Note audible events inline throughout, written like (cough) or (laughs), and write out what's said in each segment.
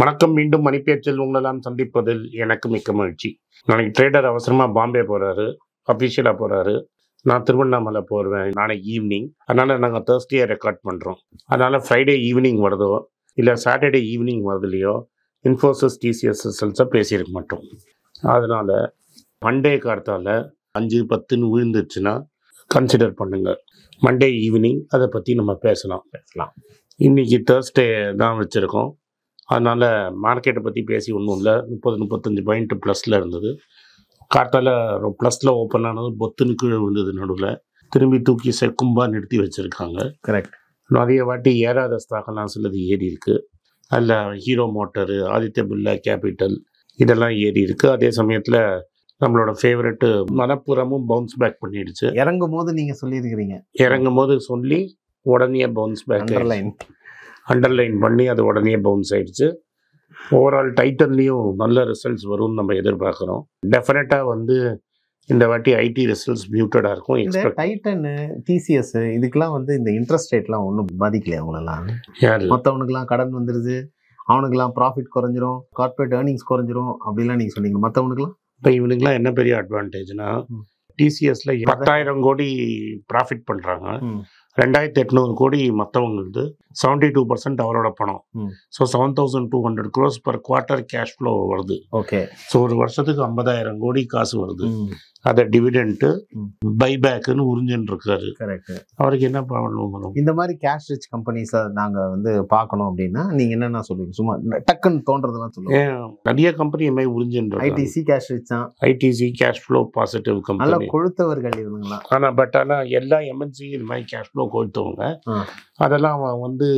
வணக்கம் மீண்டும் மணிப்பேச்சில் உங்களெல்லாம் சந்திப்பதில் எனக்கு மிக்க மகிழ்ச்சி. நாளைக்கு ட்ரேடர் அவசரமாக பாம்பே போகிறாரு அஃபிஷியலாக போகிறாரு நான் திருவண்ணாமலை போடுவேன் நாளைக்கு ஈவினிங் அதனால் நாங்கள் தேர்ஸ்டே ரெக்கார்ட் பண்ணுறோம் அதனால் ஃப்ரைடே ஈவினிங் வருதோ இல்லை சாட்டர்டே ஈவினிங் வருதுலையோ இன்ஃபோசிஸ் டிசிஎஸ் ரிசல்ட்ஸை பேசியிருக்க மாட்டோம். அதனால் மண்டே காலத்தால் அஞ்சு பத்துன்னு விழுந்துருச்சுன்னா கன்சிடர் பண்ணுங்கள் மண்டே ஈவினிங் அதை பற்றி நம்ம பேசலாம் பேசலாம். இன்றைக்கி தேர்ஸ்டே தான் வச்சுருக்கோம். அதனால் மார்க்கெட்டை பற்றி பேசி ஒன்றும் இல்லை. முப்பது முப்பத்தஞ்சு பாயிண்ட் ப்ளஸில் இருந்தது. கார்த்தால ப்ளஸில் ஓப்பன் ஆனது பொத்துன்னு கீழே விழுந்தது நடுவில். திரும்பி தூக்கி செக்கும்பா நிறுத்தி வச்சுருக்காங்க. கரெக்ட் நிறைய வாட்டி ஏறாத ஸ்டாக்கெல்லாம் சிலது ஏறி இருக்கு. அதில் Hero motor Aditya Birla capital இதெல்லாம் ஏறி இருக்கு. அதே சமயத்தில் நம்மளோட ஃபேவரெட்டு மனப்புறமும் பவுன்ஸ் பேக் பண்ணிடுச்சு. இறங்கும் போது நீங்க சொல்லியிருக்கிறீங்க. இறங்கும் போது சொல்லி உடனே பவுன்ஸ் பேக் அண்டர்லைன் அண்டர்லைன் பண்ணி அது உடனே பவுன்ஸ் ஆயிடுச்சு. ஓவரால் டைட்டன்லேயும் நல்ல ரிசல்ட்ஸ் வரும்னு நம்ம எதிர்பார்க்குறோம். டெஃபினட்டாக வந்து இந்த வாட்டி ஐடி ரிசல்ட்ஸ் மியூட்டடாக இருக்கும். இந்த டைட்டன் டிசிஎஸ் இதுக்கெல்லாம் வந்து இந்த இன்ட்ரெஸ்ட் ரேட்லாம் ஒன்றும் பாதிக்கலையா அவங்களெல்லாம் மற்றவனுக்குலாம் கடன் வந்துருது. அவனுக்குலாம் ப்ராஃபிட் குறைஞ்சிரும். கார்பரேட் ஏர்னிங்ஸ் குறைஞ்சிரும். அப்படிலாம் நீங்க சொன்னீங்க. மற்றவனுக்குலாம் இப்போ இவனுக்குலாம் என்ன பெரிய அட்வான்டேஜ்னா. டிசிஎஸ்ல பத்தாயிரம் கோடி ப்ராஃபிட் பண்ணுறாங்க ரெண்டாயிரத்தி எட்நூறு கோடி மற்றவங்களுக்கு செவன்டி டூ பர்சன்ட் அவரோட பணம். So seven thousand two hundred crores per quarter cash flow வருது. ஓகே ஸோ ஒரு வருஷத்துக்கு ஐம்பதாயிரம் கோடி காசு வருது. அதை டிவிடெண்ட்டு. பைபேக்குன்னு உறிஞ்சுன்னு இருக்காரு கரெக்ட் அவருக்கு என்ன வரும்? இந்த மாதிரி கேஷ் ரிச் கம்பெனிஸை நாங்க வந்து பார்க்கணும் அப்படின்னா நீங்க என்னென்ன சொல்லுவீங்க? சும்மா டக்குன்னு தோன்றதெல்லாம் ஏன் நிறைய கம்பெனி மாதிரி உறிஞ்சுன்னு ஐடிசி கேஷ் ரிச் தான். ஐடிசி கேஷ் ஃப்ளோ பாசிட்டிவ் நல்லா கம்பெனி கொழுத்தவர்கள் இவங்கலாம் ஆனால் பட் ஆனால் எல்லா எம்என்சி இது மாதிரி கேஷ் ஃப்ளோ கொடுத்தவங்க ஆ. அதெல்லாம் அவன் வந்து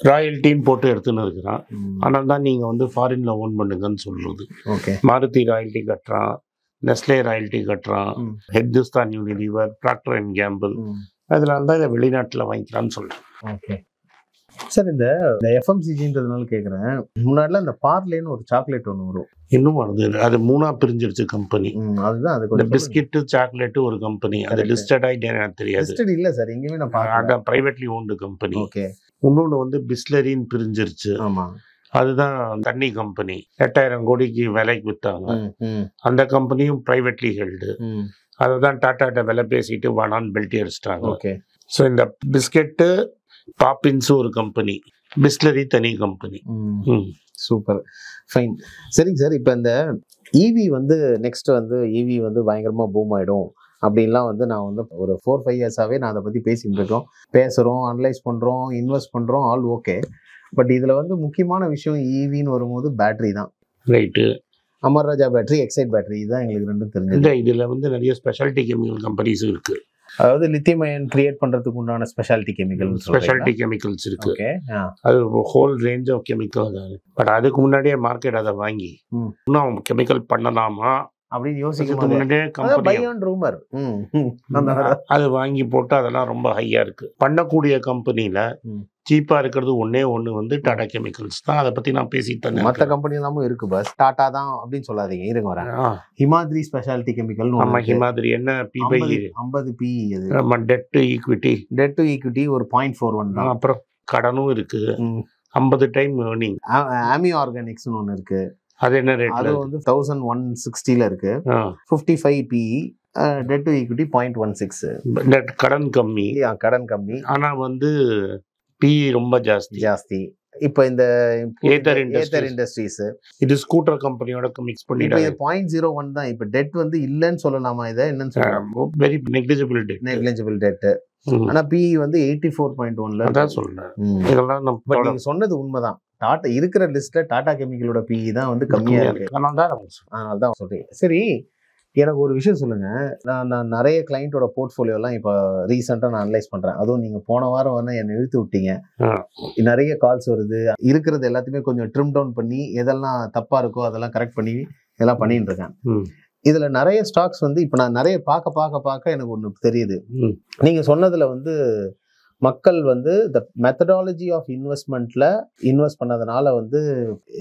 ராயல்ட்டின்னு போட்டு எடுத்துன்னு இருக்கிறான். ஆனால் தான் நீங்கள் வந்து ஃபாரினில் ஓன் பண்ணுங்கன்னு சொல்கிறது ஓகே மாருதி ராயல்ட்டி கட்டுறான். நெஸ்லே ராயல்ட்டி கட்டுறான். ம். Hindustan Unilever Procter and Gamble. அதெல்லாம் தான் இதை வெளிநாட்டில் வாங்கிக்கலாம்னு சொல்கிறேன் ஓகே. சார் இந்த எஃப்எம்சிஜின்றதுனால கேட்குறேன் முன்னாடிலாம் இந்த பார்லேன்னு ஒரு சாக்லேட் ஒன்று வரும். இன்னும் வருது. அது மூணா பிரிஞ்சிருச்சு கம்பெனி. அதுதான் அது இந்த பிஸ்கெட்டு சாக்லேட்டு ஒரு கம்பெனி. அது. லிஸ்டட் ஆகிட்டே எனக்கு தெரியாது. லிஸ்டட் இல்ல சார் எங்கேயுமே நான் பார்க்கல. அதான் ப்ரைவேட்லி ஓன்டு கம்பெனி ஓகே. இன்னொன்று வந்து பிஸ்லரின்னு பிரிஞ்சிருச்சு. ஆமா. அதுதான் தண்ணி கம்பெனி. எட்டாயிரம் கோடிக்கு விலைக்கு ம், அந்த கம்பெனியும் ப்ரைவேட்லி ஹெல்டு ம். அதை தான் டாட்டாட்ட விலை பேசிட்டு வேணான்னு பெல்ட்டி அடிச்சிட்டாங்க. ஓகே. ஸோ இந்த பிஸ்கெட்டு பாப்பின்ஸும் ஒரு கம்பெனி. பிஸ்லரி தனி கம்பெனி. சூப்பர். ஃபைன் சரிங்க சார் இப்போ இந்த ஈவி வந்து நெக்ஸ்ட் வந்து ஈவி வந்து பயங்கரமா பூம் ஆயிடும். அப்படின்லாம் வந்து நான் வந்து ஒரு ஃபோர் ஃபைவ் இயர்ஸாகவே நான் அதை பற்றி பேசிட்டு இருக்கோம். பேசுகிறோம் அனலைஸ் பண்ணுறோம் இன்வெஸ்ட் பண்ணுறோம் ஆல் ஓகே பட் இதில் வந்து முக்கியமான விஷயம் ஈவின்னு வரும்போது பேட்டரி தான். Right Amara Raja battery Exide battery இதுதான் எங்களுக்கு ரெண்டும் தெரிஞ்சது. இதில் வந்து நிறைய ஸ்பெஷாலிட்டி கெமிக்கல் கம்பெனிஸும் இருக்கு. அதாவது லித்தியம் அயன் கிரியேட் பண்றதுக்கு உண்டான ஸ்பெஷாலிட்டி கெமிக்கல் ஸ்பெஷாலிட்டி கெமிக்கல்ஸ் இருக்கு. அது whole range of chemical but அதுக்கு முன்னாடியே மார்க்கெட் அதை வாங்கி. இன்னும் கெமிக்கல் பண்ணலாமா? அப்படின்னு போது. முன்னாடியே அது வாங்கி போட்டு அதெல்லாம் ரொம்ப ஹையா இருக்கு. பண்ணக்கூடிய கம்பெனில ம். சீப்பா இருக்கிறது ஒண்ணே ஒண்ணு வந்து டாடா கெமிக்கல்ஸ் தான். அதை பத்தி நான் பேசிட்டு தானே மற்ற. கம்பெனி எல்லாமும் இருக்கு பஸ் டாடா தான் அப்படின்னு சொல்லாதீங்க. இருங்க வரேன். ஹிமாத்ரி ஸ்பெஷாலிட்டி கெமிக்கல் நம்ம ஹிமாதிரி என்ன பி பை ஐம்பது பி அது. நம்ம debt equity debt to equity ஒரு பாயிண்ட் ஃபோர் ஒன் தான். அப்புறம் கடனும் இருக்கு. ஐம்பது டைம் ஏர்னிங் ஆமி ஆர்கானிக்ஸ்னு ஒன்று இருக்கு. அது என்ன ரேட்ல அது வந்து தௌசண்ட் ஒன் சிக்ஸ்டியில் இருக்கு. Fifty five PE debt to equity point one six கடன் கம்மி. கடன் கம்மி. ஆனா வந்து பி ரொம்ப ஜாஸ்தி. ஜாஸ்தி. இப்போ இந்த. ஏத்தர் இண்டஸ்ட்ரீஸ் இது ஸ்கூட்டர் கம்பெனியோட மிக்ஸ் இது பாயிண்ட் ஜீரோ ஒன் தான். இப்போ டெட் வந்து இல்லைன்னு சொல்லலாமா இதை? என்னன்னு சொல்லலாம். Very negligible debt negligible debt ஆனா பிஇ வந்து எயிட்டி ஃபோர் பாயிண்ட் ஒன்ல அதான் சொல்றேன். இதெல்லாம் நம்ம நீங்க சொன்னது உண்மைதான். டாடா இருக்கிற லிஸ்ட்ல டாடா கெமிக்கலோட பிஇ தான் வந்து கம்மியா இருக்கு. அதனால தான் சொல்றேன். அதனால தான் சொல்றீங்க சரி எனக்கு ஒரு விஷயம் சொல்லுங்க நான் நான் நிறைய கிளைண்ட்டோட போர்ட்ஃபோலியோலாம் இப்போ ரீசெண்டாக நான் அனலைஸ் பண்றேன் அதுவும் நீங்க போன வாரம் வந்து என்னை இழுத்து விட்டீங்க. நிறைய கால்ஸ் வருது இருக்கிறது எல்லாத்தையுமே கொஞ்சம் ட்ரிம் டவுன் பண்ணி எதெல்லாம் தப்பா இருக்கோ அதெல்லாம் கரெக்ட் பண்ணி இதெல்லாம் பண்ணிட்டு இருக்கேன். இதுல நிறைய ஸ்டாக்ஸ் வந்து இப்போ நான் நிறைய பார்க்க பார்க்க பார்க்க எனக்கு ஒன்று தெரியுது ம். நீங்க சொன்னதுல வந்து மக்கள் வந்து த மெத்தடாலஜி ஆஃப் இன்வெஸ்ட்மெண்ட்ல இன்வெஸ்ட் பண்ணதுனால வந்து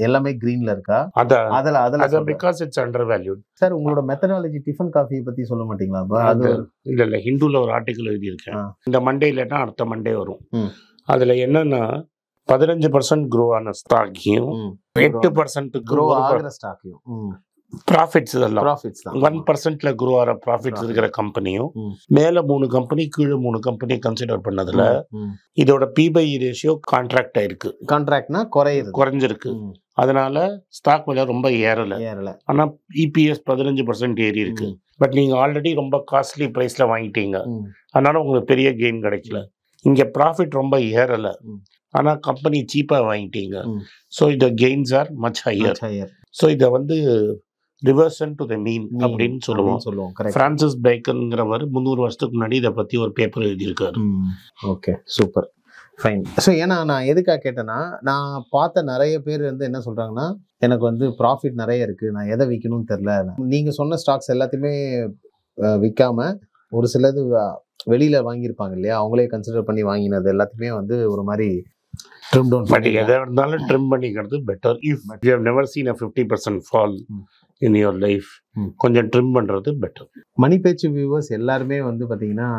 எல்லாமே கிரீன்ல இருக்கா அதுல அதுல அது because it's undervalued sir உங்களோட மெத்தடாலஜி டிஃபன் காஃபியை பத்தி சொல்ல மாட்டீங்களா? அது இல்ல இல்ல ஹிந்துல ஒரு ஆர்டிக்கல் எழுதியிருக்கேன். இந்த மண்டே இல்லைன்னா அடுத்த மண்டே வரும். அதுல என்னன்னா பதினஞ்சு பர்சன்ட் க்ரோ ஆன ஸ்டாக்கையும். எட்டு பர்சன்ட் க்ரோ ஆகிற ஸ்டாக்கையும் ம் ப்ராஃபிட்ஸ் இதெல்லாம். ப்ராஃபிட்ஸ் தான். ஒன் பர்சன்ட்ல க்ரோ ஆகிற ப்ராஃபிட்ஸ் இருக்கிற கம்பெனியும். மேல மூணு கம்பெனி கீழே மூணு கம்பெனி கன்சிடர் பண்ணதுல இதோட பிபை ரேஷியோ கான்ட்ராக்ட் ஆயிருக்கு. கான்ட்ராக்ட்னா குறையுது. குறைஞ்சிருக்கு. அதனால ஸ்டாக் விலை ரொம்ப ஏறல. ஏறல. ஆனா இபிஎஸ் பதினஞ்சு பர்சன்ட் ஏறி இருக்கு. பட் நீங்க ஆல்ரெடி ரொம்ப காஸ்ட்லி பிரைஸ்ல வாங்கிட்டீங்க. அதனால உங்களுக்கு பெரிய கெயின் கிடைக்கல. இங்க ப்ராஃபிட் ரொம்ப ஏறல. ஆனா கம்பெனி சீப்பா வாங்கிட்டீங்க. ஸோ இந்த gains are much higher. So இதை வந்து ரிவர்சன் டு த மீன் அப்படின்னு சொல்லுவோம். சொல்லுவோம் பிரான்சிஸ் பேக்கன்ங்கிறவர் முந்நூறு வருஷத்துக்கு முன்னாடி இதை பத்தி ஒரு பேப்பர் எழுதியிருக்காரு. ஓகே சூப்பர் ஃபைன் ஸோ ஏன்னா நான் எதுக்காக கேட்டேன்னா நான் பார்த்த நிறைய பேர் வந்து என்ன சொல்றாங்கன்னா எனக்கு வந்து ப்ராஃபிட் நிறைய இருக்கு நான் எதை விற்கணும்னு தெரில நீங்க சொன்ன ஸ்டாக்ஸ் எல்லாத்தையுமே விற்காம ஒரு சிலது வெளியில வாங்கியிருப்பாங்க இல்லையா? அவங்களே கன்சிடர் பண்ணி வாங்கினது எல்லாத்தையுமே வந்து ஒரு மாதிரி ட்ரிம் டவுன் பட் எதை இருந்தாலும் ட்ரிம் பண்ணிக்கிறது better if you have never seen a fifty percent fall. In your life. கொஞ்சம் ட்ரிம் பண்றது பெட்டர் மணி பேச்சு வியூவர்ஸ் எல்லாருமே வந்து பார்த்தீங்கன்னா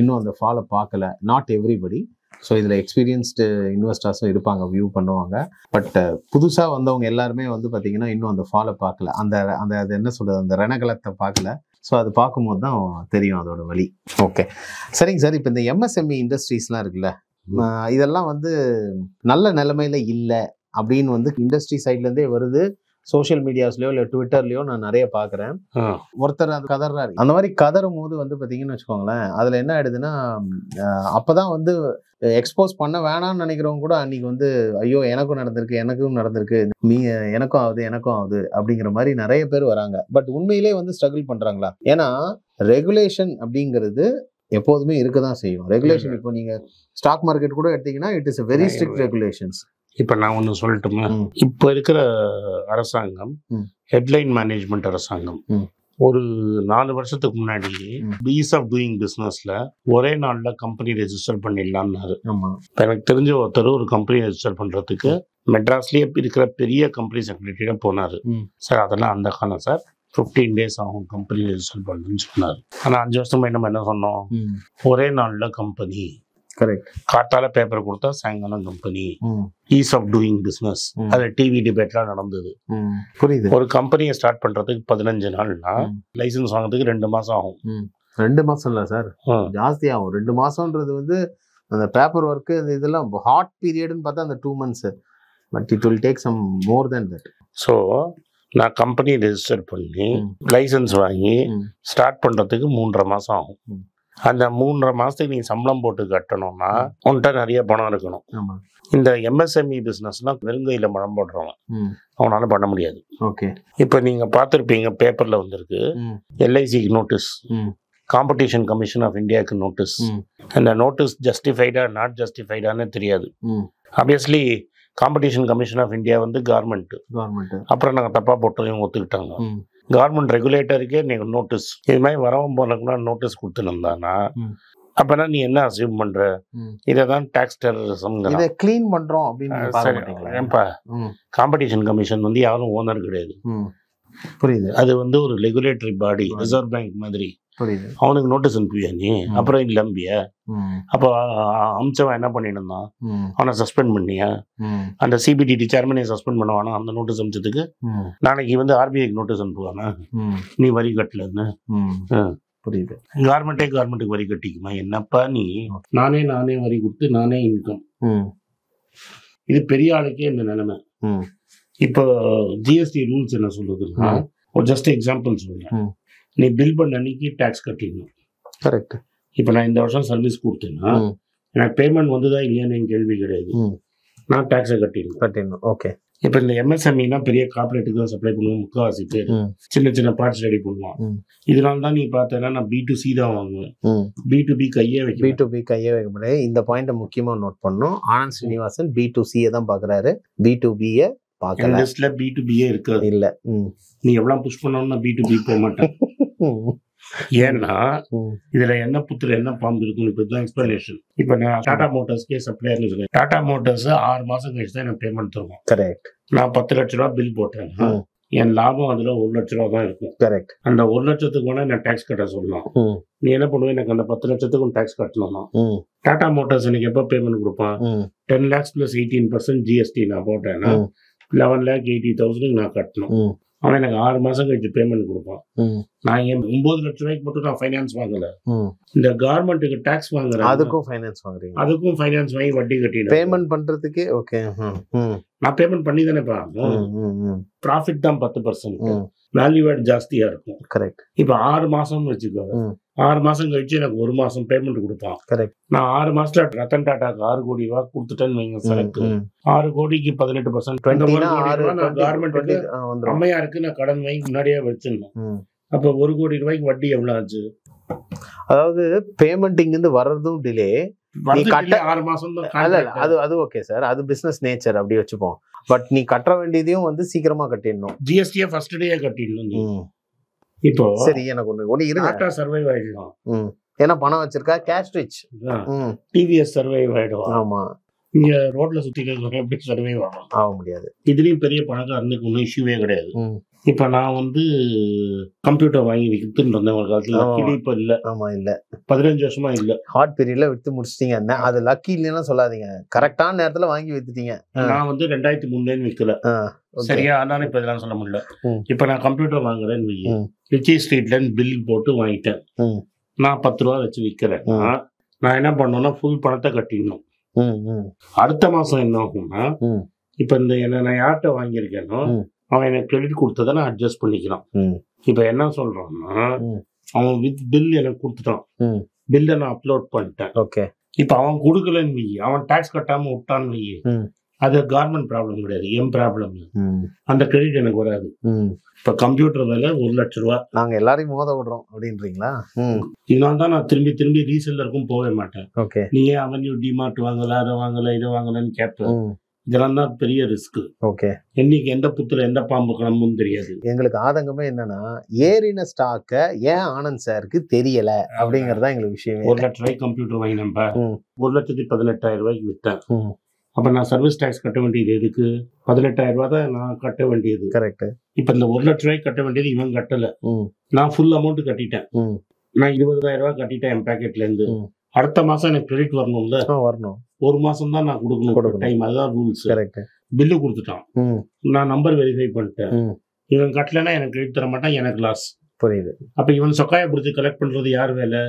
இன்னும் அந்த ஃபாலை பார்க்கல. நாட் எவ்ரிபடி ஸோ இதில் எக்ஸ்பீரியன்ஸ்டு இன்வெஸ்டர்ஸும் இருப்பாங்க வியூ பண்ணுவாங்க. பட் புதுசாக வந்தவங்க எல்லாருமே வந்து பார்த்தீங்கன்னா இன்னும் அந்த ஃபாலை பார்க்கல. அந்த அந்த அது என்ன சொல்கிறது அந்த ரணகலத்தை பார்க்கல. ஸோ அது பார்க்கும்போது தான் தெரியும் அதோட வழி. ஓகே சரிங்க சார். இப்போ இந்த எம்எஸ்எம்இ இண்டஸ்ட்ரீஸ்லாம் இருக்குல்ல ஆஹ் இதெல்லாம் வந்து நல்ல நிலைமையில இல்லை அப்படின்னு வந்து இண்டஸ்ட்ரி சைட்லேருந்தே வருது. சோஷியல் மீடியாஸ்லயோ இல்லை ட்விட்டர்லயோ நான் நிறைய பார்க்குறேன். ஒருத்தர் அது கதறாரு அந்த மாதிரி கதறும் போது வந்து பார்த்தீங்கன்னு வச்சுக்கோங்களேன் அதில் என்ன ஆயிடுதுன்னா அப்பதான் வந்து எக்ஸ்போஸ் பண்ண வேணாம்னு நினைக்கிறவங்க கூட அன்னைக்கு வந்து ஐயோ எனக்கும் நடந்திருக்கு எனக்கும் நடந்திருக்கு. நீ எனக்கும் ஆகுது எனக்கும் ஆகுது. அப்படிங்கிற மாதிரி நிறைய பேர் வராங்க. பட் உண்மையிலே வந்து ஸ்ட்ரகிள் பண்றாங்களா? ஏன்னா ரெகுலேஷன் அப்படிங்கிறது எப்போதுமே இருக்க தான் செய்யும் ரெகுலேஷன் இப்போ நீங்க ஸ்டாக் மார்க்கெட் கூட எடுத்தீங்கன்னா it is very strict regulations இப்ப நான் ஒண்ணு சொல்லட்டுமா. இப்ப இருக்கிற அரசாங்கம். ஹெட்லைன் மேனேஜ்மெண்ட் அரசாங்கம். ஒரு நாலு வருஷத்துக்கு முன்னாடி. ஈஸ் ஆஃப் டூயிங் பிஸ்னஸ்ல ஒரே நாள்ல கம்பெனி ரெஜிஸ்டர் இப்ப எனக்கு தெரிஞ்ச ஒருத்தர் ஒரு கம்பெனி ரெஜிஸ்டர் பண்றதுக்கு மெட்ராஸ்லயே இருக்கிற பெரிய கம்பெனி செக்ரட்டரியிட போனாரு. சார் அதெல்லாம் அந்த காலம் சார் ஃபிஃப்டீன் டேஸ் ஆகும் கம்பெனி ரெஜிஸ்டர் பண்ணணும்னு சொன்னார் ஆனா அஞ்சு வருஷமா நம்ம என்ன சொன்னோம் ஒரே நாள்ல கம்பெனி கரெக்ட் காத்தால பேப்பர் கொடுத்தா சாயங்காலம் company ease of doing business. அது டிவி டிபேட்லாம் நடந்தது. புரியுது. ஒரு கம்பெனியை ஸ்டார்ட் பண்றதுக்கு பதினஞ்சு நாள்னா. லைசன்ஸ் வாங்குறதுக்கு ரெண்டு மாசம் ஆகும். ரெண்டு மாசம் இல்ல சார். ஜாஸ்தி ஆகும் ரெண்டு மாசம்ன்றது வந்து அந்த பேப்பர் ஒர்க்கு இதெல்லாம் ஹாட் பீரியட்னு பார்த்தா அந்த two months but it will take some more then that so நான் கம்பெனி ரெஜிஸ்டர் பண்ணி. லைசன்ஸ் வாங்கி. ஸ்டார்ட் பண்றதுக்கு மூன்றரை மாசம் ஆகும். அந்த மூன்றரை மாசத்துக்கு நீ சம்பளம் போட்டு கட்டணும்னா உன்கிட்ட நிறைய பணம் இருக்கணும். இந்த எம்எஸ்எம்இ பிஸ்னஸ்னா வெறுங்கையில மழம் போடுறவன். அவனால பண்ண முடியாது. ஓகே. இப்போ நீங்க பார்த்துருப்பீங்க பேப்பர்ல வந்திருக்கு. எல்ஐசிக்கு நோட்டீஸ் காம்படிஷன் கமிஷன் ஆஃப் இந்தியாவுக்கு நோட்டீஸ் அந்த நோட்டீஸ் ஜஸ்டிஃபைடா நாட் ஜஸ்டிஃபைடான்னு தெரியாது. Obviously competition commission of India வந்து கவர்மெண்ட் கவர்மெண்ட் அப்புறம் நாங்கள் தப்பா போட்டோம் இவங்க ஒத்துக்கிட்டாங்க கவர்மெண்ட் ரெகுலேட்டருக்கே நீங்கள் நோட்டீஸ் இது மாதிரி வரவன் போனக்குலாம் நோட்டீஸ் கொடுத்துருந்தானா? ம். அப்பனா நீ என்ன அசியூம் பண்ற. இதை தான் டேக்ஸ் டெரரிசம் இதை க்ளீன் பண்றோம் அப்படின்னு காம்படிஷன் கமிஷன் வந்து யாரும் ஓனர் கிடையாது. புரியுது. அது வந்து ஒரு ரெகுலேட்டரி பாடி. ரிசர்வ் பேங்க் மாதிரி. புரியுது. அவனுக்கு நோட்டீஸ் அனுப்புவியா நீ. அப்புறம் ம். அப்போ அ- அமிச்சவன் என்ன பண்ணிட்டு இருந்தான் அவனை சஸ்பெண்ட் பண்ணியா? அந்த சிபிடிடி சேர்மனை சஸ்பெண்ட் பண்ணுவானா? அந்த நோட்டீஸ் அமிச்சதுக்கு நாளைக்கு வந்து ஆர்பிஐக்கு நோட்டீஸ் அனுப்புவானா? நீ வரி கட்டலன்னு. புரியுது. கவர்மெண்ட்டே கவர்மெண்ட்டுக்கு வரி கட்டிக்குமா? என்னப்பா நீ? நானே நானே வரி கொடுத்து நானே இன்கம் இது பெரிய ஆளுக்கே இந்த நிலைமை. இப்போ ஜிஎஸ்டி ரூல்ஸ் என்ன சொல்லுதுன்னா. ஒரு ஜஸ்ட் எக்ஸாம்பிள் சொல்றேன். ம். நீ பில் பண்ண அன்னைக்கு டேக்ஸ் கட்டிடணும். கரெக்ட் இப்போ நான் இந்த வருஷம் சர்வீஸ் கொடுத்தேன்னா எனக்கு பேமெண்ட் வந்துதா இல்லையான்னு என் கேள்வி கிடையாது. நான் டேக்ஸை கட்டிடணும். கட்டிடணும். ஓகே இப்போ இந்த எம்எஸ்எம்இனா பெரிய கார்பரேட்டுக்கு தான் சப்ளை பண்ணுவோம். முக்கால்வாசி பேர். சின்ன சின்ன பார்ட்ஸ் ரெடி பண்ணுவான். இதனால தான் நீ பார்த்தேன்னா நான் பி டு சி தான் வாங்குவேன். பி டு பி கையே பி வைக்க டு பி கையே வைக்க முடியாது இந்த பாயிண்ட்டை முக்கியமா நோட் பண்ணணும். ஆனந்த் ஸ்ரீனிவாசன் பி டு சியை தான் பாக்குறாரு பி டு பியை பார்க்கல லிஸ்ட்ல பி டு பியே இருக்காது. இல்ல. நீ எவ்வளவு புஷ் பண்ணணும்னா பி டு பி போக மாட்டேன். ஏன்னா இதுல என்ன புத்துல என்ன பாம்பு இருக்குன்னு இப்போ தான் எக்ஸ்பிளனேஷன் இப்போ நான் டாடா மோட்டார்ஸ்க்கே சப்ளையர்னு சொல்லுவேன் டாடா மோட்டார்ஸ் ஆறு மாசம் கழிச்சு தான் எனக்கு பேமெண்ட் தருவோம். கரெக்ட் நான் பத்து லட்ச ரூபா பில் போட்டேன். என் லாபம் அதில் ஒரு லட்ச ரூபா தான் இருக்கும். கரெக்ட் அந்த ஒரு லட்சத்துக்கு வேணா நான் டேக்ஸ் கட்ட சொல்லலாம் நீ என்ன பண்ணுவேன் எனக்கு அந்த பத்து லட்சத்துக்கும் டேக்ஸ் கட்டணும்னா ம். டாடா மோட்டார்ஸ் எனக்கு எப்போ பேமெண்ட் கொடுப்பான் ten lakhs plus eighteen percent GST நான் போட்டேன்னா. லெவன் லேக் எயிட்டி தௌசண்ட் நான் கட்டணும். அவன் எனக்கு ஆறு மாதம் கழிச்சு பேமெண்ட் கொடுப்பான். நான் என் ஒம்பது லட்ச ரூபாய்க்கு மட்டும் நான் ஃபைனான்ஸ் வாங்கல. இந்த கார்மெண்ட்டுக்கு டேக்ஸ் வாங்குறேன் அதுக்கும் ஃபைனான்ஸ் வாங்குறீங்க. அதுக்கும் ஃபைனான்ஸ் வாங்கி வட்டி கட்டிடுவேன் பேமெண்ட் பண்றதுக்கே ஓகே நான் பேமெண்ட் பண்ணி தானே ப்ராஃபிட் தான் பத்து பர்சன்ட் வேல்யூ ஆட் ஜாஸ்தியா இருக்கும். கரெக்ட் இப்போ ஆறு மாசம்னு வச்சுக்கோ. ம். ஆறு மாசம் கழிச்சு எனக்கு ஒரு மாசம் பேமெண்ட் கொடுப்பான். கரெக்ட் நான் ஆறு மாசத்துல ரத்தன் டாட்டாக்கு ஆறு கோடி ரூபா கொடுத்துட்டேன்னு வைங்க சரக்கு ஆறு கோடிக்கு பதினெட்டு பர்சன்ட் வந்துடும் அம்மையாருக்கு நான் கடன் வாங்கி முன்னாடியே வச்சிருந்தேன். அப்போ ஒரு கோடி ரூபாய்க்கு வட்டி எவ்வளவு ஆச்சு? அதாவது பேமெண்ட் இங்கிருந்து வர்றதும் டிலே ஆறு மாசம். அது அது ஓகே சார் அது பிசினஸ் நேச்சர் அப்படி வச்சுப்போம். பட் நீ கட்ட வேண்டியதையும் வந்து சீக்கிரமா கட்டிடணும். ஜிஎஸ்டியை ஃபர்ஸ்ட் டே கட்டிடணும். இப்போ சரி எனக்கு ஒண்ணு ஒண்ணு இருங்க. டாட்டா சர்வைவ் ஆயிடலாம் ம். ஏன்னா பணம் வச்சிருக்கா? கேஷ் ரிச் டிவிஎஸ் சர்வைவ் ஆயிடுவான். ஆமா. இங்க ரோட்ல சுத்தி இருக்கிறவங்க எப்படி சர்வைவ் ஆகும் ஆக முடியாது. இதுலயும் பெரிய பணக்காரனுக்கு ஒன்றும் இஷ்யூவே கிடையாது. இப்ப நான் வந்து கம்ப்யூட்டர் வாங்கி வித்துட்டு இருந்தேன் ஒரு காலத்துல. இப்ப இல்ல. ஆமா இல்ல. பதினஞ்சு வருஷமா இல்ல. ஹாட் பீரியட்ல வித்து முடிச்சிட்டீங்க. என்ன? அது லக்கி இல்லைன்னா சொல்லாதீங்க. கரெக்டான நேரத்துல வாங்கி வித்துட்டீங்க. ஆ. நான் வந்து ரெண்டாயிரத்தி மூணுலேருந்து விற்கல. சரியா? அதனால இப்ப இதெல்லாம் சொல்ல முடியல. இப்ப நான் கம்ப்யூட்டர் வாங்குறேன்னு. ரிச்சி ஸ்ட்ரீட்ல இருந்து பில் போட்டு வாங்கிட்டேன். நான் பத்து ரூபா வச்சு விற்கிறேன். நான் என்ன பண்ணணும்னா ஃபுல் பணத்தை கட்டிடணும் அடுத்த மாசம் என்ன ஆகும்னா. இப்ப இந்த என்ன நான் யார்கிட்ட வாங்கியிருக்கேனோ. அவன் எனக்கு கிரெடிட் கொடுத்ததை நான் அட்ஜஸ்ட் பண்ணிக்கலாம். இப்ப என்ன சொல்றான்னா ம். அவன் வித் பில் எனக்கு கொடுத்துட்டான். பில்லை நான் அப்லோட் பண்ணிட்டேன் ஓகே இப்ப அவன் கொடுக்கலன்னு வை அவன் டாக்ஸ் கட்டாம விட்டான்னு வை. அது கவர்மெண்ட் ப்ராப்ளம் கிடையாது. என் ப்ராப்ளம் அந்த கிரெடிட் எனக்கு வராது. ம். இப்ப கம்ப்யூட்டர் விலை ஒரு லட்ச ரூபா. நாங்க எல்லாரையும் மோத விடுறோம் அப்படின்றீங்களா? இதனால தான் நான் திரும்பி திரும்பி ரீசெல்லருக்கும் போகவே மாட்டேன். ஓகே. நீ ஏன் அவன்யூ டிமார்ட் வாங்கல அதை வாங்கல இதை வாங்கலன்னு கேட்பேன். இதெல்லாம் தான் பெரிய ரிஸ்க் ஓகே. என்னைக்கு எந்த புத்துல எந்த பாம்பு கிளம்புன்னு தெரியாது. எங்களுக்கு ஆதங்கமே என்னன்னா ஏறின ஸ்டாக்க ஏன் ஆனந்த் சாருக்கு தெரியல அப்படிங்கறதா எங்களுக்கு விஷயமே. ஒரு லட்ச ரூபாய்க்கு கம்ப்யூட்டர் வாங்கினப்ப. ஒரு லட்சத்தி பதினெட்டாயிரம் ரூபாய்க்கு ம். அப்ப நான் சர்வீஸ் டேக்ஸ் கட்ட வேண்டியது எதுக்கு? பதினெட்டாயிரம் ரூபாய் தான் நான் கட்ட வேண்டியது. கரெக்ட் இப்ப இந்த ஒரு லட்ச ரூபாய்க்கு கட்ட வேண்டியது இவன் கட்டல. நான் ஃபுல் அமௌண்ட் கட்டிட்டேன். நான் இருபதாயிரம் ரூபாய் கட்டிட்டேன் என் பேக்கெட்ல இருந்து. ம். அடுத்த மாசம் எனக்கு கிரெடிட் வரணும்ல? வரணும். ஒரு மாசம் தான் நான் கொடுக்கணும். டைம் அதுதான் ரூல்ஸ் கரெக்ட் பில்லு கொடுத்துட்டான். நான் நம்பர் வெரிஃபை பண்ணிட்டேன். இவன் கட்டலைன்னா எனக்கு கிரெடிட் தர மாட்டான் எனக்கு லாஸ் புரியுது. அப்ப இவன் சொக்காய பிடிச்சி கலெக்ட் பண்றது யார் வேலை?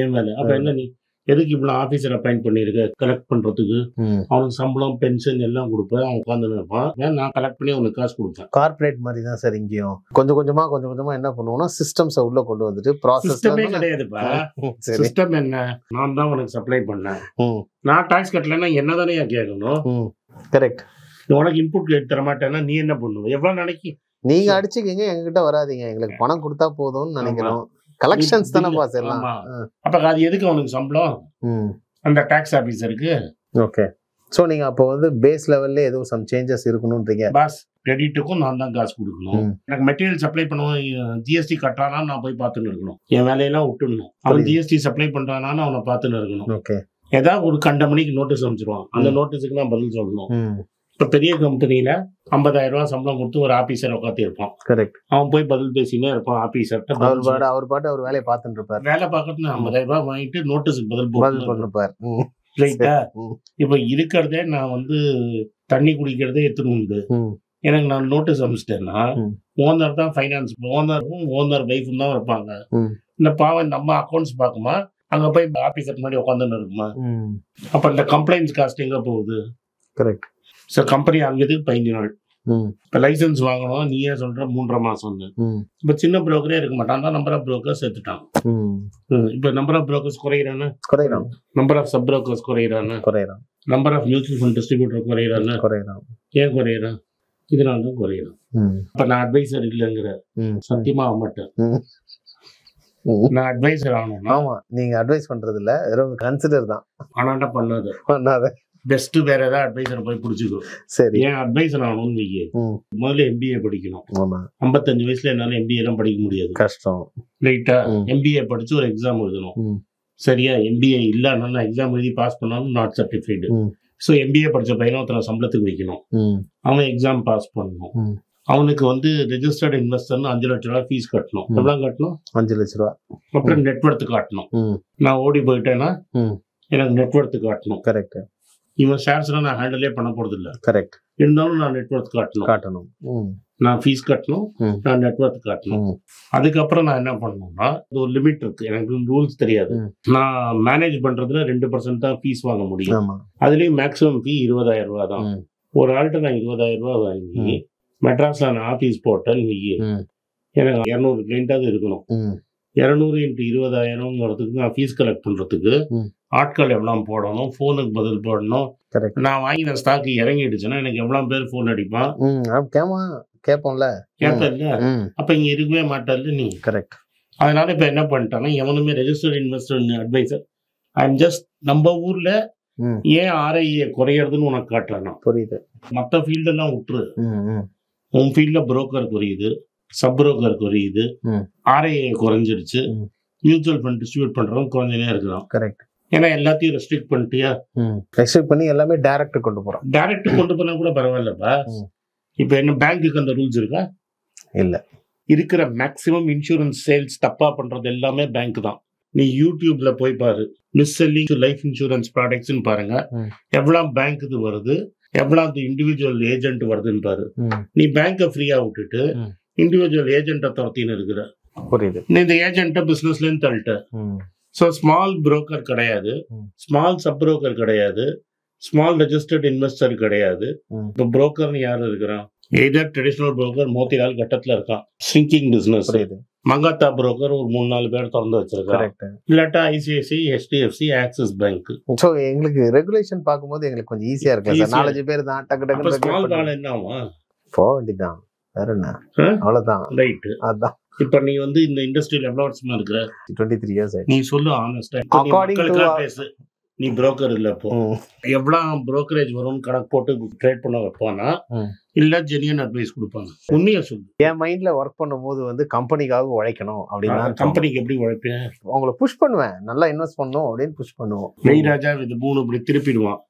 ஏன் வேலை? அப்ப. என்ன நீ? எதுக்கு இவ்வளவு ஆபீசர் அப்பாயிண்ட் பண்ணிருக்க கலெக்ட் பண்றதுக்கு. ம். அவனுக்கு சம்பளம் பென்ஷன் எல்லாம் கொடுப்பேன். அவன் உட்காந்து இருப்பான் நான் கலெக்ட் பண்ணி அவனுக்கு காசு கொடுப்பேன். கார்ப்பரேட் மாதிரி தான் சார் இங்கேயும். கொஞ்சம் கொஞ்சமா கொஞ்சம் கொஞ்சமா என்ன பண்ணுவோம்னா சிஸ்டம்ஸை உள்ள கொண்டு வந்துட்டு ப்ராசஸ் கிடையாதுப்பா. சிஸ்டம் என்ன? நான் தான் உனக்கு சப்ளை பண்ணேன். நான் டாக்ஸ் கட்டலைன்னா என்னதானே கேட்கணும்? ம். கரெக்ட் உனக்கு இன்புட் தர மாட்டேன்னா நீ என்ன பண்ணுவ? எவ்வளவு நாளைக்கு நீங்க அடிச்சுக்கிங்க எங்ககிட்ட வராதீங்க. எங்களுக்கு பணம் கொடுத்தா போதும்னு நினைக்கிறோம். கலெக்ஷன்ஸ் தானே பாஸ் எல்லாம். ஆமா. அப்ப அது எதுக்கு அவனுக்கு சம்பளம்? ம். அந்த டாக்ஸ் ஆபீசருக்கு ஓகே. ஸோ நீங்க அப்போ வந்து பேஸ் லெவல்ல ஏதோ சம் சேஞ்சஸ் இருக்கணும்ன்றீங்க? பாஸ் கிரெடிட்டுக்கும் நான் தான் காசு கொடுக்கணும். எனக்கு மெட்டீரியல் சப்ளை பண்ணுவோம் ஜிஎஸ்டி கட்டுறானா நான் போய் பார்த்துன்னு இருக்கணும். என் வேலையெல்லாம் விட்டுடணும். அவன். ஜிஎஸ்டி சப்ளை பண்றானான்னு அவனை பார்த்துன்னு இருக்கணும். ஓகே. ஏதாவது ஒரு கண்ட மணிக்கு நோட்டீஸ் அனுப்பிச்சிருவான். அந்த. நோட்டீஸுக்கு நான் பதில் சொல்லணும். இப்ப பெரிய கம்பெனில ஐம்பதாயிரம் ரூபாய் சம்பளம் கொடுத்து ஒரு ஆபீசர் உட்காந்து இருப்பான் கரெக்ட் அவன் போய் பதில் பேசினே இருப்பான் ஆபீசர்ட்ட அவர் பாட்டு அவர் பாட்டு அவர் வேலையை பார்த்துட்டு இருப்பார். வேலை பார்க்கறது ஐம்பதாயிரம் ரூபாய் வாங்கிட்டு நோட்டீஸுக்கு பதில் பதில் பண்ணிருப்பார் ரைட்டா. இப்ப இருக்கிறதே நான் வந்து தண்ணி குடிக்கிறதே எத்தனை உண்டு. எனக்கு நான் நோட்டீஸ் அனுப்பிச்சிட்டேன்னா. ஓனர் தான் ஃபைனான்ஸ் ஓனரும் ஓனர் ஒய்ஃபும் தான் இருப்பாங்க. இந்த பாவம் இந்த அம்மா அக்கௌண்ட்ஸ் பார்க்குமா? அங்க போய் ஆபீசர் முன்னாடி உட்காந்துன்னு இருக்குமா? அப்ப இந்த கம்ப்ளைண்ட்ஸ் காஸ்ட் எங்க போகுது. கரெக்ட் ஸோ கம்பெனி அங்கதுக்கு பதினஞ்சு நாள் ம். இப்ப லைசன்ஸ் வாங்கணும் நீயே சொல்ற மூன்றரை மாசம் ம். இப்ப சின்ன புரோக்கரே இருக்க மாட்டான். தான் நம்பர் ஆஃப் புரோக்கர்ஸ் எடுத்துட்டான் ம். இப்ப நம்பர் ஆஃப் புரோக்கர்ஸ் குறையிறானு? குறையிறான். நம்பர் ஆஃப் சப் புரோக்கர்ஸ் குறையிறானு? குறையிறான். Number of mutual fund distributor குறையிறானு? குறையிறான். ஏன் குறையிறான்? இதனால தான் குறையிறான். இப்ப நான் அட்வைசர் இல்லைங்கிற ம். சத்தியமா ஆக மாட்டேன் நான் அட்வைசர் ஆகணும்னா? ஆமா நீங்க அட்வைஸ் பண்றது இல்ல வெறும் கன்சிடர் தான். ஆனாண்டா பண்ணாது. பண்ணாத. பெஸ்ட் வேற ஏதாவது அட்வைசர் போய் பிடிச்சிக்கோ. சரி. ஏன் அட்வைசர் ஆகணும்னு வையே. ம். முதல்ல எம்பிஏ படிக்கணும். ஆமா. ஐம்பத்தஞ்சு வயசுல என்னால எம்பிஏ எல்லாம் படிக்க முடியாது. கஷ்டம். ரைட்டா ம். எம்பிஏ படிச்சு ஒரு எக்ஸாம் எழுதணும். சரியா? எம்பிஏ இல்லைனாலும் எக்ஸாம் எழுதி பாஸ் பண்ணாலும் நாட் சர்டிஃபைடு ஸோ எம்பிஏ படிச்ச பையனை ஒருத்தனை சம்பளத்துக்கு வைக்கணும். அவன் எக்ஸாம் பாஸ் பண்ணணும். அவனுக்கு வந்து ரெஜிஸ்டர்ட் இன்வெஸ்டர்னு அஞ்சு லட்ச ரூபாய் ஃபீஸ் கட்டணும். எவ்வளோ கட்டணும்? அஞ்சு லட்ச ரூபா. அப்புறம் நெட்ஒர்த்து காட்டணும். நான் ஓடி போயிட்டேன்னா. எனக்கு நெட்ஒர்த்து காட்டணும். கரெக்ட் இவன் ஷேர்ஸ்லாம் நான் ஹேண்டிலே பண்ண போறது இல்ல கரெக்ட் இருந்தாலும் நான் நெட்ஒர்த் காட்டணும். காட்டணும். நான் ஃபீஸ் கட்டணும். நான் நெட்ஒர்த் காட்டணும். அதுக்கப்புறம் நான் என்ன பண்ணணும்னா இது ஒரு லிமிட் இருக்கு. எனக்கு ரூல்ஸ் தெரியாது. நான் மேனேஜ் பண்றதுல ரெண்டு பர்சன்ட் தான் ஃபீஸ் வாங்க முடியும். அதுலயும் மேக்ஸிமம் ஃபீ இருபதாயிரம் ரூபாய் தான் ஒரு ஆள்கிட்ட நான் இருபதாயிரம் ரூபாய் வாங்கி. மெட்ராஸ்ல நான் ஆஃபீஸ் போட்டேன் ம். எனக்கு இரநூறு கிளைண்டாவது இருக்கணும். இரநூறு இன்ட்டு இருபதாயிரம்ங்கிறதுக்கு நான் ஃபீஸ் கலெக்ட் பண்றதுக்கு. ஆட்கள் எவ்வளோ போடணும்? ஃபோனுக்கு பதில் போடணும். நான் வாங்கின ஸ்டாக் இறங்கிடுச்சுன்னா எனக்கு எவ்வளோ பேர் ஃபோன் அடிப்பான்? கேமா கேட்போம்ல கேட்பல அப்ப இங்க இருக்கவே மாட்டார்ல நீ? கரெக்ட் அதனால இப்ப என்ன பண்ணிட்டாங்கன்னா எவனுமே registered investor adviser I am just நம்ம ஊர்ல ஏன் ஆர்ஐஏ குறையறதுன்னு உனக்கு காட்டுறேன் நான். புரியுது. மத்த ஃபீல்டெல்லாம் விட்டுரு. உன் ஃபீல்ட்ல புரோக்கர் குறையுது சப் புரோக்கர் குறையுது. ஆர்ஐஏ குறைஞ்சிடுச்சு ம். மியூச்சுவல் ஃபண்ட் டிஸ்ட்ரிபியூட் பண்றவங்க குறைஞ்சனே இருக்கிறான் கரெக்ட் ஏன்னா எல்லாத்தையும் ரெஸ்ட்ரிக்ட் பண்ணிட்டியா? ரெஸ்ட்ரிக்ட் பண்ணி எல்லாமே டைரக்ட் கொண்டு போறோம். டைரக்ட் கொண்டு போனா கூட பரவாயில்லப்பா. இப்ப என்ன பேங்க்குக்கு அந்த ரூல்ஸ் இருக்கா? இல்ல. இருக்கிற மேக்ஸிமம் இன்சூரன்ஸ் சேல்ஸ் தப்பா பண்றது எல்லாமே பேங்க் தான். நீ யூடியூப்ல போய் பாரு. மிஸ் செல்லிங் லைஃப் இன்சூரன்ஸ் ப்ராடக்ட்ஸ்னு பாருங்க. ம். எவ்வளவு பேங்க் இது வருது எவ்வளவு இண்டிவிஜுவல் ஏஜென்ட் வருதுன்னு பாரு. நீ பேங்கை ஃப்ரீயா விட்டுட்டு. இண்டிவிஜுவல் ஏஜென்ட்டை துரத்தின்னு இருக்கிற. புரியுது. நீ இந்த ஏஜென்ட்டை பிசினஸ்ல இருந்து தள்ளிட்ட. ஸோ ஸ்மால் புரோக்கர் கிடையாது. ஸ்மால் சப் புரோக்கர் கிடையாது. ஸ்மால் ரெஜிஸ்டர்ட் இன்வெஸ்டர் கிடையாது. இப்போ புரோக்கர்னு யார் இருக்கிறான்? எய்தர் ட்ரெடிஷனல் புரோக்கர் மோத்திலால் கட்டத்துல இருக்கான். பிசினஸ் புரியுது. மங்காத்தா புரோக்கர் ஒரு மூணு நாலு பேர் திறந்து வச்சிருக்கான். கரெக்ட் இல்லாட்டா ICICI HDFC axis bank so எங்களுக்கு ரெகுலேஷன் பார்க்கும்போது எங்களுக்கு கொஞ்சம் ஈஸியா இருக்கு. நாலஞ்சு பேர் தான் டக்கு டக்கு ஸ்மால் கால் என்ன ஆகும்? போக வேண்டியதுதான். வேற என்ன? ஆ? அவ்வளவுதான். ரைட்டு அதான். இப்ப நீ வந்து இந்த இண்டஸ்ட்ரியில் எவ்வளவு வருஷமா இருக்கிற? டுவெண்ட்டி த்ரீ இயர்ஸ் நீ சொல்லு ஆனஸ்டா பேசு. நீ புரோக்கர் இல்ல இப்போ எவ்வளவு brokerage வரும்னு கணக்கு போட்டு ட்ரேட் பண்ண வைப்பானா. இல்ல ஜெனியன் அட்வைஸ் கொடுப்பாங்க. உண்மையா சொல்லு. என் மைண்ட்ல ஒர்க் பண்ணும்போது வந்து கம்பெனிக்காக உழைக்கணும் அப்படின்னு. கம்பெனிக்கு எப்படி உழைப்பேன்? அவங்கள புஷ் பண்ணுவேன். நல்லா இன்வெஸ்ட் பண்ணணும் அப்படின்னு புஷ் பண்ணுவோம். வெய் ராஜா இது மூணு இப்படி திருப்பிடுவான்.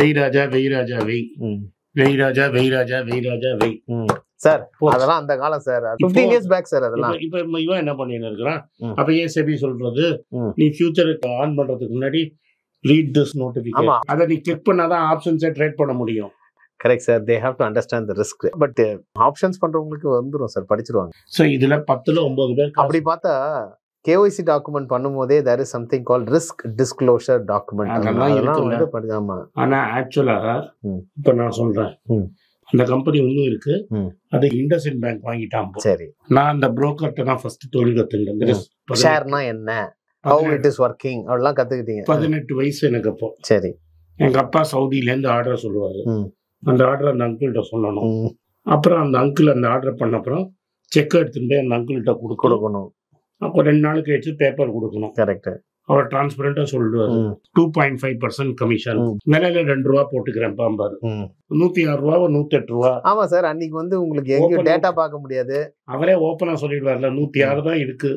வெய் ராஜா வெய் ராஜா வெய். ம், வெய் ராஜா வெய் ராஜா வெய் ராஜா வெய். ம். சார். அதெல்லாம் அந்த காலம் sir fifteen years back sir அதெல்லாம் இப்ப இவன் என்ன பண்ணின்னு இருக்கிறான். அப்ப ஏன் செபி சொல்றது. நீ ஃபியூச்சருக்கு ஆன் பண்றதுக்கு முன்னாடி ரீட் திஸ் ஆமா. நோட்டிபிகேஷன் அதை நீ கிளிக் பண்ணாதான் ஆப்ஷன்ஸை ட்ரேட் பண்ண முடியும் correct sir they have to understand the risk but options பண்றவங்களுக்கு வந்துரும் சார் படிச்சிருவாங்க சோ இதுல பத்துல ஒன்பது பேர் அப்படி பார்த்தா கேஒய்சி டாக்குமெண்ட் பண்ணும்போதே there is something call risk disclosure document அதெல்லாம். வந்து ஆமா ஆனா ஆக்சுவலா. இப்ப நான் சொல்றேன். அந்த கம்பெனி இன்னும் இருக்கு. அது இண்டஸ்இன் பேங்க் வாங்கிட்டான். சரி. நான் அந்த புரோக்கர்ட்ட தான் ஃபர்ஸ்ட் தொழில் கத்துக்கிட்டேன். ஷேர்னா என்ன? ஹவு இட் இஸ் ஒர்க்கிங் அப்படிலாம் கத்துக்கிட்டீங்க. பதினெட்டு வயசு எனக்கு அப்போ. சரி. எங்க அப்பா சவுதியில இருந்து ஆர்டர் சொல்லுவாரு. அந்த ஆர்டர் அந்த அங்கிள்கிட்ட சொல்லணும். அப்புறம் அந்த அங்கிள் அந்த ஆர்டர் பண்ண அப்புறம் செக் எடுத்துட்டு போய் அந்த அங்கிள்கிட்ட கொடுக்கணும். கொடுக்கணும். அப்போ ரெண்டு நாள் கழிச்சு பேப்பர் கொடுக்கணும். கரெக்ட் அவர் டிரான்ஸ்பரண்டா சொல்லுவாரு. Two point five percent commission. விலையில ரெண்டு ரூபா போட்டுக்கிறேன் பாம்பாரு நூத்தி ஆறு ரூபா நூத்தி எட்டு ரூபா. ஆமா சார் அன்னைக்கு வந்து உங்களுக்கு Open டேட்டா பார்க்க முடியாது. அவரே ஓப்பனா சொல்லிடுவார்ல நூத்தி ஆறு தான் இருக்கு.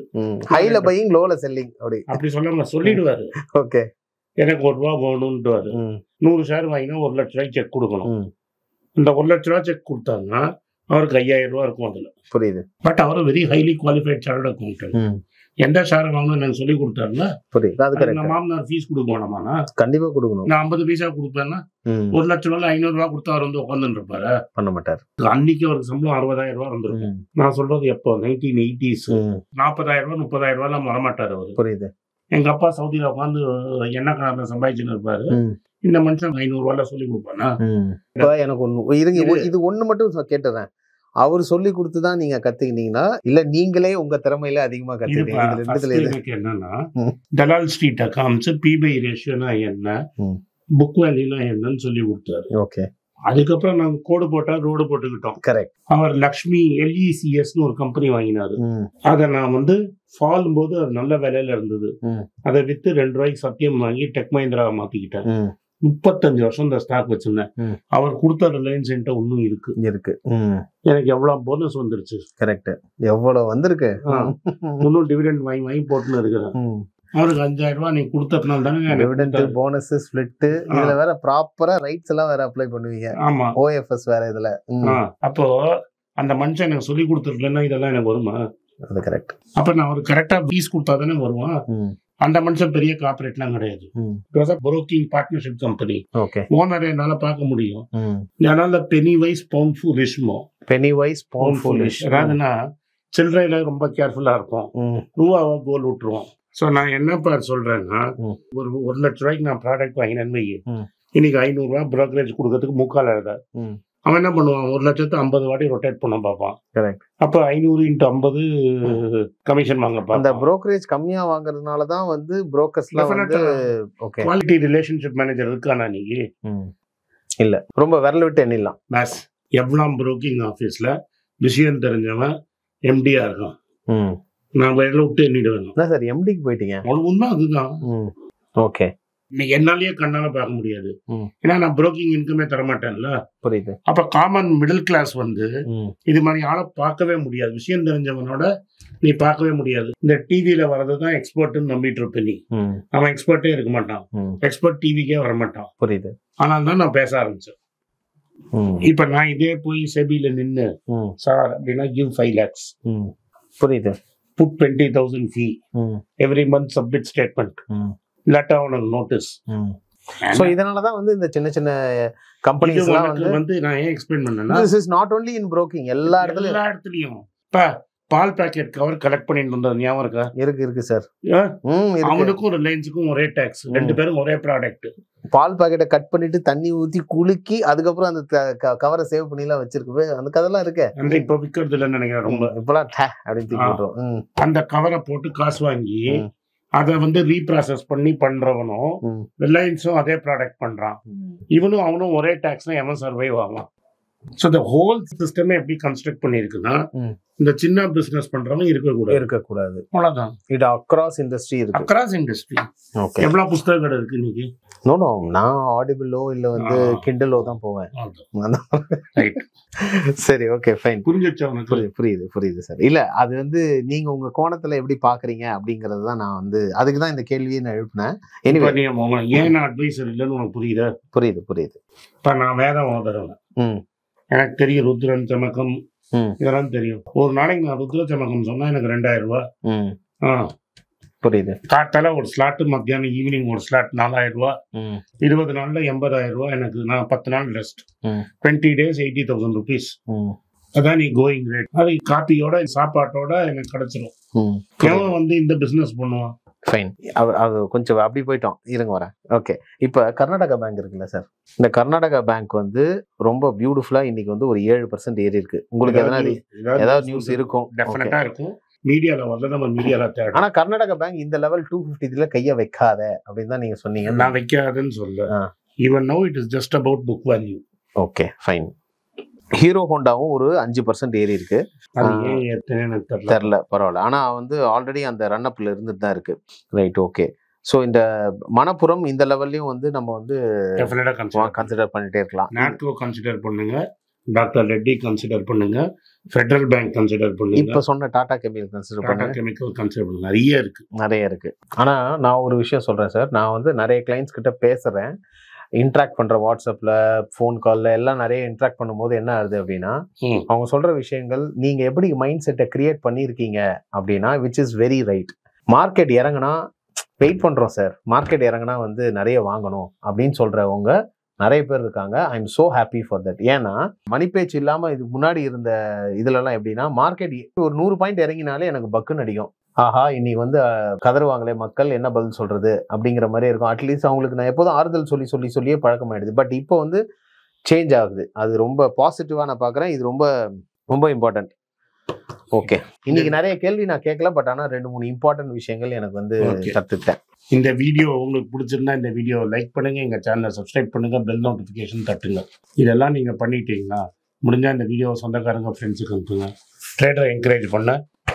ஹைல பையிங் லோல செல்லிங் அப்படி. அப்படி சொல்லாம சொல்லிடுவாரு. ஓகே எனக்கு ஒரு ரூபா வேணும்ன்றாரு நூறு ஷேர் வாங்கினா ஒரு லட்ச ரூபாய்க்கு செக் கொடுக்கணும். இந்த ஒரு லட்ச ரூபாய் செக் கொடுத்தாங்கன்னா அவருக்கு ஐயாயிரம் ரூபா இருக்கும் அதுல. புரியுது. But our very highly qualified chartered accountant எந்த ஷேர் வாங்கணும் எனக்கு சொல்லி கொடுத்தாருல புரியுது. அது நான் மாமனார் ஃபீஸ் கொடுக்க வேணாமாண்ணா கண்டிப்பா கொடுக்கணும். நான் ஐம்பது பைசா கொடுப்பேன்னா ஒரு லட்ச ரூபாய் ஐநூறு ரூபா கொடுத்தா அவர் வந்து உட்காந்துட்டு இருப்பாரு பண்ண மாட்டார். அன்னைக்கு அவருக்கு சம்பளம் அறுபதாயிரம் ரூபா இருந்திருக்கும் நான் சொல்றது எப்போ? நைன்டீன் எயிட்டிஸ் நாற்பதாயிரம் ரூபா முப்பதாயிரம் ரூபாய்லாம் வரமாட்டாரு அவரு. புரியுது. எங்க அப்பா சவுதியில உட்காந்து என்ன கணக்கில் சம்பாதிச்சுன்னு இருப்பாரு. இந்த மனுஷன் ஐநூறு ரூபாய்ல சொல்லி கொடுப்பானா? எனக்கு ஒண்ணு இது- இது ஒண்ணு மட்டும் கேட்டுறேன். அவர் சொல்லி கொடுத்து தான் நீங்க கத்துக்கிட்டீங்கன்னா இல்ல நீங்களே உங்க திறமையில அதிகமா இது கத்துக்கிட்டீங்க? இதுல ரெண்டுத்துல எது? எனக்கு என்னன்னா ம். தலால் ஸ்ட்ரீட் அக்கௌண்ட்ஸ் பிபை ரேஷியோனா என்ன. புக் வேல்யூனா என்னன்னு சொல்லி கொடுத்தாரு. ஓகே. அதுக்கப்புறம் நாங்க கோடு போட்டா ரோடு போட்டுக்கிட்டோம். கரெக்ட் அவர் லக்ஷ்மி எல்இசிஎஸ்னு ஒரு கம்பெனி வாங்கினாரு. அதை நான் வந்து ஃபாலும் போது அது நல்ல விலையில இருந்தது. அதை வித்து ரெண்டு ரூபாய்க்கு சத்தியம் வாங்கி டெக் மஹிந்திராவை மாத்திக்கிட்டேன். முப்பத்தஞ்சு வருஷம் இந்த ஸ்டாக் வச்சிருந்தேன். அவர் கொடுத்த ரிலையன்ஸ் என்கிட்ட இன்னும் இருக்கு. இருக்கு. எனக்கு எவ்வளவு போனஸ் வந்துருச்சு. கரெக்ட் எவ்வளவு வந்திருக்கு. இன்னும் டிவிடெண்ட் வாங்கி வாங்கி போட்டுன்னு இருக்கிறேன். அவருக்கு அஞ்சாயிரம் ரூபாய் நீ கொடுத்ததுனால தானே டிவிடெண்ட். போனஸ் ஸ்பிளிட் இதுல வேற ப்ராப்பரா ரைட்ஸ் எல்லாம் வேற அப்ளை பண்ணுவீங்க. ஆமா. ஓஎஃப்எஸ் வேற இதுல. அப்போ அந்த மனுஷன் எனக்கு சொல்லி கொடுத்துருக்கலன்னா இதெல்லாம் எனக்கு வருமா? அது கரெக்ட் அப்ப நான் ஒரு கரெக்டா ஃபீஸ் கொடுத்தா தானே வருவான்? அந்த மனுஷன் பெரிய கார்பரேட்லாம் கிடையாது. Broking partnership company okay owner என்னால பார்க்க முடியும். அதனால பெனி வைஸ் பவுண்ட் ஃபுலிஷ்மோ பெனி வைஸ் ஃபுலிஷ் ஃபுல்லிஷ் அதாவதுன்னா சில்லறையில ரொம்ப கேர்ஃபுல்லா இருக்கும் ரூபாவை கோல் விட்டுருவோம். ஸோ நான் என்ன பார் சொல்றேன்னா. ஒரு ஒரு லட்ச ரூபாய்க்கு நான் ப்ராடக்ட் வாங்கினேன்னு. இன்னைக்கு ஐநூறுரூவா ப்ரோக்கரேஜ் கொடுக்கறதுக்கு முக்கால் எழுத ம். அவன் என்ன பண்ணுவான்? ஒரு லட்சத்து ஐம்பது வாட்டி ரொட்டேட் பண்ண பார்ப்பான். கரெக்ட் அப்போ ஐநூறு இன்ட்டு ஐம்பது கமிஷன் வாங்க அந்த பார்ப்பான் brokerage கம்மியா வாங்குறதுனால தான் வந்து புரோக்கர்ஸ்லாம் வந்து ஓகே குவாலிட்டி ரிலேஷன்ஷிப் மேனேஜர் இருக்கானா நீ? ம். இல்ல. ரொம்ப விரல் விட்டு எண்ணிடலாம். மேஸ் எவ்வளோ புரோக்கிங் ஆஃபீஸில் விஷயம் தெரிஞ்சவன் எம்டியா இருக்கான். நான் விரல விட்டு எண்ணிடுவேன். சார் எம்டிக்கு போயிட்டீங்க? உண்மை அதுதான். ஓகே. இன்னைக்கு என்னாலேயே கண்ணால பார்க்க முடியாது. ஏன்னா நான் புரோக்கிங் இன்கமே தர மாட்டேன்ல புரியுது. அப்ப காமன் மிடில் கிளாஸ் வந்து இது மாதிரி ஆளை பார்க்கவே முடியாது. விஷயம் தெரிஞ்சவனோட நீ பார்க்கவே முடியாது. இந்த டிவியில வர்றது தான் எக்ஸ்பர்ட்னு நம்பிட்டு இருப்ப நீ. அவன் எக்ஸ்பர்ட்டே இருக்க மாட்டான். எக்ஸ்பர்ட் டிவிக்கே வர மாட்டான் புரியுது. ஆனால் தான் நான் பேச ஆரம்பிச்சேன். இப்ப நான் இதே போய் செபியில நின்று ம். சார் அப்படின்னா கிவ் ஃபைவ் லேக்ஸ் புரியுது. Put twenty thousand fee every month submit statement இல்லாட்டா உனக்கு நோட்டீஸ் ஸோ இதனால தான் வந்து இந்த சின்ன சின்ன கம்பெனிஸ்லாம் வந்து வந்து நான் ஏன் எக்ஸ்பிளைன் பண்ணேன்னா this is not only in broking எல்லா இடத்துலயும் எல்லா இடத்துலயும். இப்ப பால் பாக்கெட் கவர் கலெக்ட் பண்ணிட்டு இருந்தது ஞாபகம் இருக்கா? இருக்கு இருக்கு சார் அவனுக்கும் ரிலையன்ஸுக்கும் ஒரே டாக்ஸ் ரெண்டு. பேரும் ஒரே ப்ராடக்ட் பால் பாக்கெட்டை கட் பண்ணிட்டு தண்ணி ஊத்தி குலுக்கி அதுக்கப்புறம் அந்த கவரை சேவ் பண்ணிலாம் வச்சிருக்கு அந்த கதெல்லாம் இருக்கே. அந்த இப்ப விக்கிறது இல்லைன்னு நினைக்கிறேன் ரொம்ப. இப்பெல்லாம் அப்படின்னு அந்த கவரை போட்டு காசு வாங்கி. அதை வந்து ரீப்ராசஸ் பண்ணி பண்றவனும். ரிலையன்ஸும் அதே ப்ராடக்ட் பண்றான். இவனும் அவனும் ஒரே டாக்ஸ்னா எவன் சர்வைவ் ஆவான்? ஸோ இந்த ஹோல் சிஸ்டமே எப்படி கன்ஸ்ட்ரக்ட் பண்ணியிருக்குன்னா ம். இந்த சின்ன பிசினஸ் பண்றவன் இருக்கக்கூடாது. இருக்கக்கூடாது. அவ்வளவுதான். இது அக்ராஸ் இண்டஸ்ட்ரி இருக்கு. அக்ராஸ் இண்டஸ்ட்ரி ஓகே எவ்வளவு புஸ்தக கடை இருக்கு இன்னைக்கு? நோ நான் ஆடிபிளோ இல்ல வந்து. கிண்டலோ தான் போவேன். சரி ஓகே ஃபைன் புரிஞ்சிருச்சு அவனுக்கு புரியுது புரியுது புரியுது சார் இல்ல அது வந்து நீங்க உங்க கோணத்துல எப்படி பாக்குறீங்க அப்படிங்கறது தான் நான் வந்து அதுக்கு தான் இந்த கேள்வியை நான் எழுப்பினேன். எனிவே ஏன் நான் அட்வைசர் இல்லைன்னு உனக்கு புரியுதா? புரியுது புரியுது. இப்ப நான் வேதம் ஓதுறவன் ம். எனக்கு தெரியும் ருத்ரன் சமக்கம். இதெல்லாம் தெரியும். ஒரு நாளைக்கு நான் ருத்ர சமக்கம் சொன்னா எனக்கு ரெண்டாயிரம் ரூபாய். ம். ஆ. புரியுது. காத்தால ஒரு ஸ்லாட் மத்தியானம் ஈவினிங் ஒரு ஸ்லாட் நாலாயிரம் ரூபாய் ம். இருபது நாள்ல எண்பதாயிரம் ரூபாய் எனக்கு நான் பத்து நாள் rest. Twenty days eighty thousand rupees அதான் நீ கோயிங் ரேட் அது காப்பியோட சாப்பாட்டோட எனக்கு கிடைச்சிரும். எவன் வந்து இந்த பிசினஸ் பண்ணுவான்? ஃபைன் அது கொஞ்சம் அப்படி போயிட்டோம். இருங்க வரேன். ஓகே இப்போ கர்நாடகா பேங்க் இருக்குல்ல சார் இந்த கர்நாடகா பேங்க் வந்து ரொம்ப பியூட்டிஃபுல்லா இன்னைக்கு வந்து ஒரு ஏழு பர்சன்ட் ஏறி இருக்கு உங்களுக்கு எதனா ஏதாவது நியூஸ் இருக்கும்? டெஃபினட்டா இருக்கும். மீடியால வந்து நம்ம மீடியால தேடும் ஆனா கர்நாடகா பேங்க் இந்த லெவல் டூ ஃபிஃப்டில கைய வைக்காத அப்படின்னு தான் நீங்க சொன்னீங்க. நான் வைக்காதுன்னு சொல்ல. Even no it is just about book value okay fine Hero ஹோண்டாவும் ஒரு அஞ்சு பர்சன்ட் ஏறி இருக்கு. தெரில பரவாயில்ல. ஆனா வந்து ஆல்ரெடி அந்த ரன் அப்ல இருந்துட்டு தான் இருக்கு. ரைட் ஓகே ஸோ இந்த மணப்புறம் இந்த லெவல்லையும் வந்து நம்ம வந்து கன்சிடர் பண்ணிட்டே இருக்கலாம். நாட்கோ கன்சிடர் பண்ணுங்க. டாக்டர் ரெட்டி கன்சிடர் பண்ணுங்க. ஃபெடரல் பேங்க் கன்சிடர் பண்ணுங்க. இப்ப சொன்ன Tata chemical consider Tata chemical consider பண்ணுங்க நிறைய இருக்கு. நிறைய இருக்கு. ஆனா நான் ஒரு விஷயம் சொல்றேன் சார். நான் வந்து நிறைய கிளைண்ட்ஸ் கிட்ட பேசுறேன். இன்ட்ராக்ட் பண்ற வாட்ஸ்அப்ல ஃபோன் கால்ல எல்லாம் நிறைய இன்ட்ராக்ட் பண்ணும்போது என்ன ஆகுது அப்படின்னா. அவங்க சொல்ற விஷயங்கள் நீங்க எப்படி மைண்ட் செட்டை கிரியேட் பண்ணியிருக்கீங்க அப்படின்னா which is very right market இறங்குனா wait பண்றோம் சார். மார்க்கெட் இறங்குனா வந்து நிறைய வாங்கணும் அப்படின்னு சொல்றவங்க நிறைய பேர் இருக்காங்க. I am so happy for that ஏன்னா மணிப்பேச்சு இல்லாமல் இதுக்கு முன்னாடி இருந்த இதுலலாம் எப்படின்னா மார்க்கெட் ஒரு நூறு பாயிண்ட் இறங்கினாலே எனக்கு பக்குன்னு அடிக்கும். ஆஹா இன்னைக்கு வந்து கதறுவாங்களே மக்கள் என்ன பதில் சொல்கிறது அப்படிங்கிற மாதிரி இருக்கும். அட்லீஸ்ட் அவங்களுக்கு நான் எப்போதும் ஆறுதல் சொல்லி சொல்லி சொல்லியே பழக்கமாயிடுது. பட் இப்போ வந்து சேஞ்ச் ஆகுது. அது ரொம்ப பாசிட்டிவாக நான் பார்க்குறேன் இது ரொம்ப ரொம்ப இம்பார்ட்டன்ட் ஓகே. இன்னைக்கு நிறைய கேள்வி நான் கேட்கல பட் ஆனால் ரெண்டு மூணு இம்பார்ட்டன்ட் விஷயங்கள் எனக்கு வந்து. கற்றுக்கிட்டேன் இந்த வீடியோ உங்களுக்கு பிடிச்சிருந்தா இந்த வீடியோ லைக் பண்ணுங்க எங்க சேனலை சப்ஸ்கிரைப் பண்ணுங்க பெல் நோட்டிஃபிகேஷன் தட்டுங்க. இதெல்லாம் நீங்க பண்ணிட்டீங்கன்னா முடிஞ்சா இந்த வீடியோ சொந்தக்காரங்க ஃப்ரெண்ட்ஸுக்கு அனுப்புங்க. ட்ரேடரை என்கரேஜ் பண்ண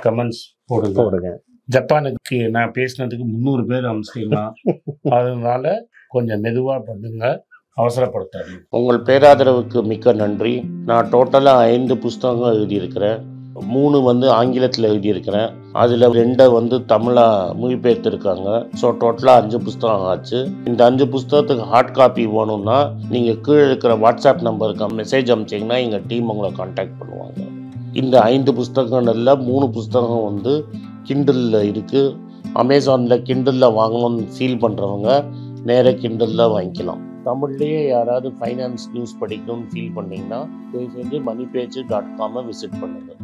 கமெண்ட்ஸ் போடுங்க. போடுங்க. ஜப்பானுக்கு நான் பேசினதுக்கு முந்நூறு பேர் அனுப்பிச்சிடலாம் (laughs) அதனால கொஞ்சம் மெதுவா பண்ணுங்க அவசரப்படுத்தாதீங்க. உங்கள் பேராதரவுக்கு மிக்க நன்றி. நான் டோட்டலாக ஐந்து புஸ்தகங்கள் எழுதியிருக்கிறேன். மூணு வந்து ஆங்கிலத்தில் எழுதியிருக்கிறேன். அதில் ரெண்டை வந்து தமிழாக மொழிபெயர்த்திருக்காங்க. ஸோ டோட்டலாக அஞ்சு புஸ்தகம் ஆச்சு. இந்த அஞ்சு புஸ்தகத்துக்கு ஹார்ட் காப்பி வேணும்னா நீங்கள் கீழே இருக்கிற வாட்ஸ்அப் நம்பருக்கு மெசேஜ் அனுப்பிச்சிங்கன்னா எங்கள் டீம் உங்களை காண்டாக்ட் பண்ணுவாங்க. இந்த ஐந்து புஸ்தகங்களில் மூணு புஸ்தகம் வந்து கிண்டலில் இருக்குது அமேசானில் கிண்டலில் வாங்கணும்னு ஃபீல் பண்ணுறவங்க நேராக கிண்டலில் வாங்கிக்கலாம். தமிழ்லேயே யாராவது ஃபைனான்ஸ் நியூஸ் படிக்கணும்னு ஃபீல் பண்ணிங்கன்னா தயவு செஞ்சு மணி பேஜ் டாட் காமை விசிட் பண்ணுங்கள்